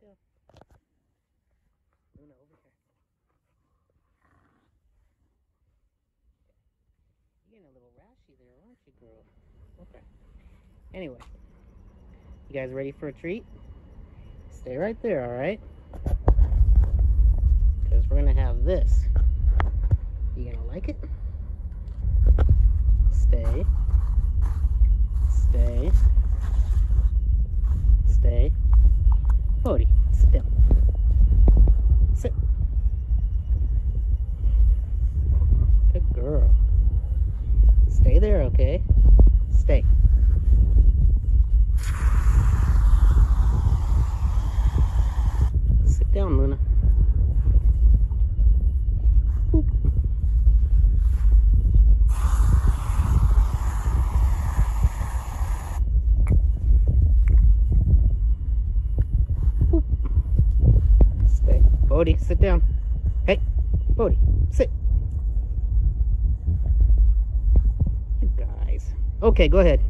sit down. Luna, over here. You're getting a little rashy there, aren't you, girl? Okay. Anyway, you guys ready for a treat? Stay right there, all right? Because we're gonna have this. You gonna like it? Stay. Stay. Stay. Sit. Sit. Good girl. Stay there, okay? Stay. Sit down, Luna. Boop. Boop. Bodhi, sit down. Hey, Bodhi, sit. You guys. Okay, go ahead.